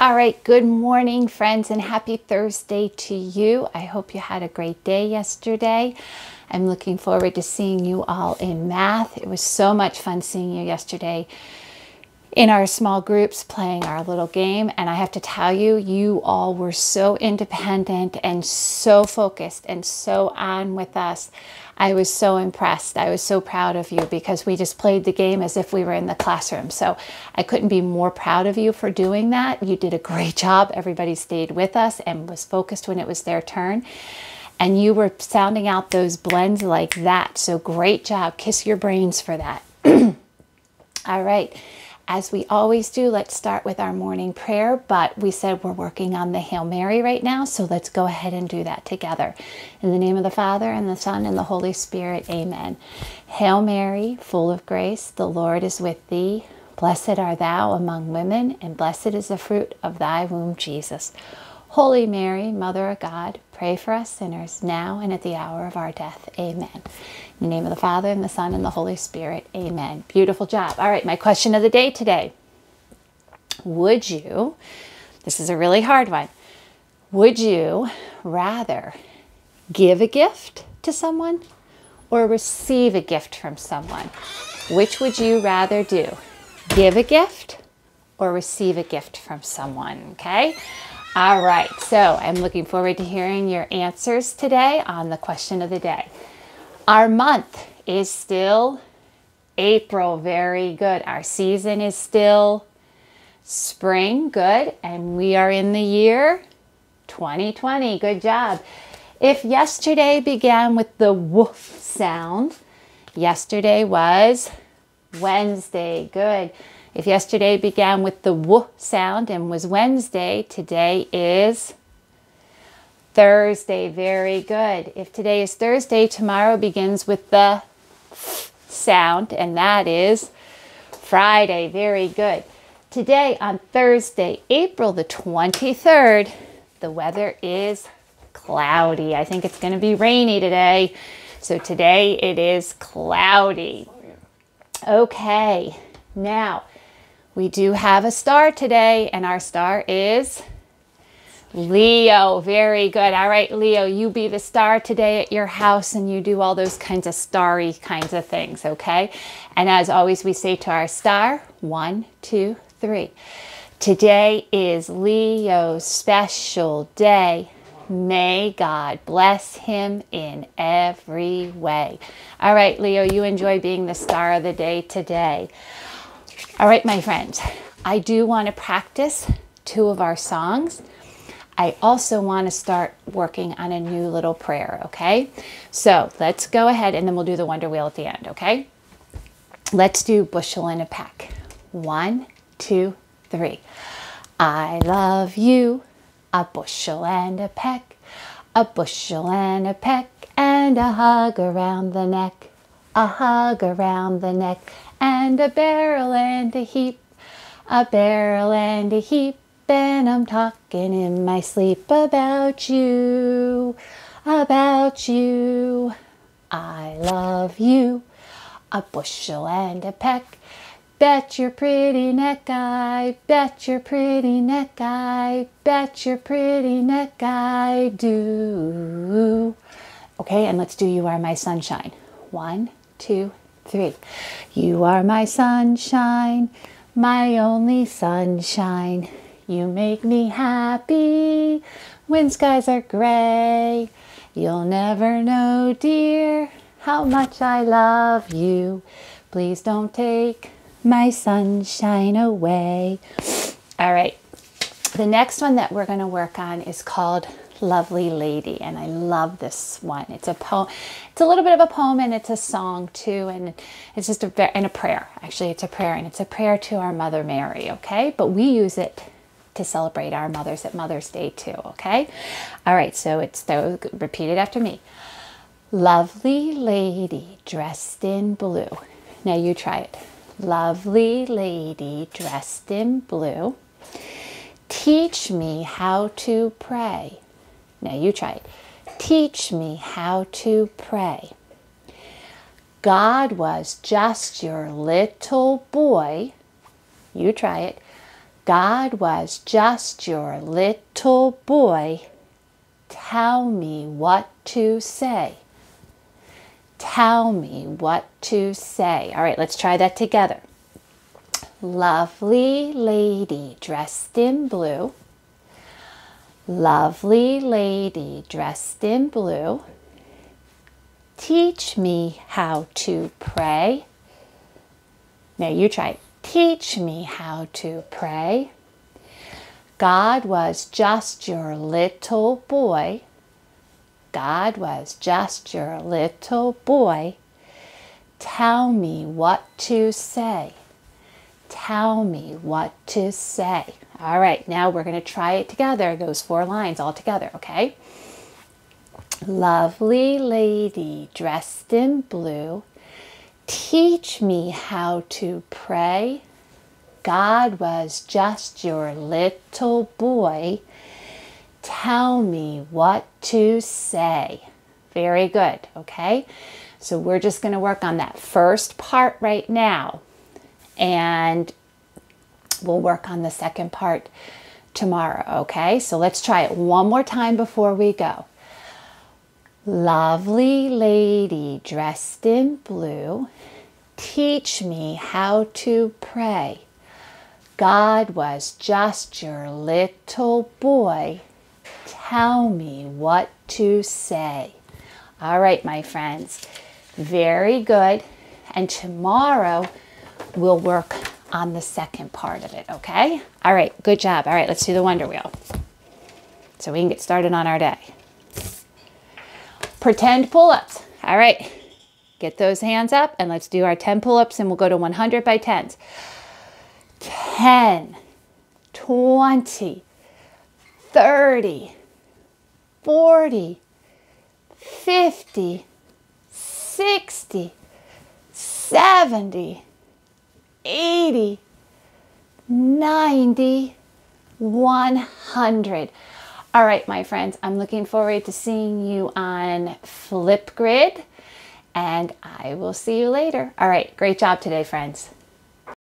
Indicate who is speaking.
Speaker 1: All right, good morning, friends, and happy Thursday to you. I hope you had a great day yesterday. I'm looking forward to seeing you all in math. It was so much fun seeing you yesterday in our small groups playing our little game. And I have to tell you, you all were so independent and so focused and so on with us. I was so impressed. I was so proud of you because we just played the game as if we were in the classroom. So I couldn't be more proud of you for doing that. You did a great job. Everybody stayed with us and was focused when it was their turn. And you were sounding out those blends like that. So great job. Kiss your brains for that. All right. As we always do, let's start with our morning prayer, but we said we're working on the Hail Mary right now, so let's go ahead and do that together. In the name of the Father, and the Son, and the Holy Spirit, amen. Hail Mary, full of grace, the Lord is with thee. Blessed art thou among women, and blessed is the fruit of thy womb, Jesus. Holy Mary, Mother of God, pray for us sinners, now and at the hour of our death. Amen. In the name of the Father, and the Son, and the Holy Spirit. Amen. Beautiful job. All right, my question of the day today. Would you, this is a really hard one, would you rather give a gift to someone or receive a gift from someone? Which would you rather do? Give a gift or receive a gift from someone? Okay. All right. So I'm looking forward to hearing your answers today on the question of the day. Our month is still April. Very good. Our season is still spring. Good. And we are in the year 2020. Good job. If yesterday began with the woof sound, yesterday was Wednesday. Good. If yesterday began with the woof sound and was Wednesday, today is Thursday, very good. If today is Thursday, tomorrow begins with the F sound, and that is Friday, very good. Today, on Thursday, April the 23rd, the weather is cloudy. I think it's going to be rainy today. So today it is cloudy. Okay, now we do have a star today, and our star is Leo, very good. All right, Leo, you be the star today at your house and you do all those kinds of starry kinds of things, okay? And as always, we say to our star, one, two, three. Today is Leo's special day. May God bless him in every way. All right, Leo, you enjoy being the star of the day today. All right, my friends, I do want to practice two of our songs. I also want to start working on a new little prayer, okay? So let's go ahead and then we'll do the wonder wheel at the end, okay? Let's do bushel and a peck. One, two, three. I love you, a bushel and a peck, a bushel and a peck, and a hug around the neck, a hug around the neck, and a barrel and a heap, a barrel and a heap, and I'm talking in my sleep about you, about you. I love you, a bushel and a peck. Bet your pretty neck I, bet your pretty neck I, bet your pretty neck I do. Okay, and let's do You Are My Sunshine. One, two, three. You are my sunshine, my only sunshine. You make me happy when skies are gray. You'll never know, dear, how much I love you. Please don't take my sunshine away. All right. The next one that we're going to work on is called Lovely Lady, and I love this one. It's a poem. It's a little bit of a poem, and it's a song too, and it's just a and a prayer. Actually, it's a prayer, and it's a prayer to our Mother Mary. Okay, but we use it to celebrate our mothers at Mother's Day too, okay? All right, so it's so repeat it after me. Lovely lady dressed in blue. Now you try it. Lovely lady dressed in blue. Teach me how to pray. Now you try it. Teach me how to pray. God was just your little boy. You try it. God was just your little boy. Tell me what to say. Tell me what to say. All right, let's try that together. Lovely lady dressed in blue. Lovely lady dressed in blue. Teach me how to pray. Now you try. Teach me how to pray. God was just your little boy. God was just your little boy. Tell me what to say. Tell me what to say. All right, now we're going to try it together, those four lines all together, okay? Lovely lady dressed in blue, teach me how to pray. God was just your little boy. Tell me what to say. Very good, okay? So we're just going to work on that first part right now. And we'll work on the second part tomorrow, okay? So let's try it one more time before we go. Lovely lady dressed in blue, teach me how to pray. God was just your little boy. Tell me what to say. All right, my friends. Very good. And tomorrow we'll work on the second part of it, okay? All right, good job. All right, let's do the wonder wheel so we can get started on our day. Pretend pull ups. All right, get those hands up and let's do our 10 pull ups and we'll go to 100 by 10s. 10, 20, 30, 40, 50, 60, 70, 80, 90, 100. All right, my friends, I'm looking forward to seeing you on Flipgrid, and I will see you later. All right, great job today, friends.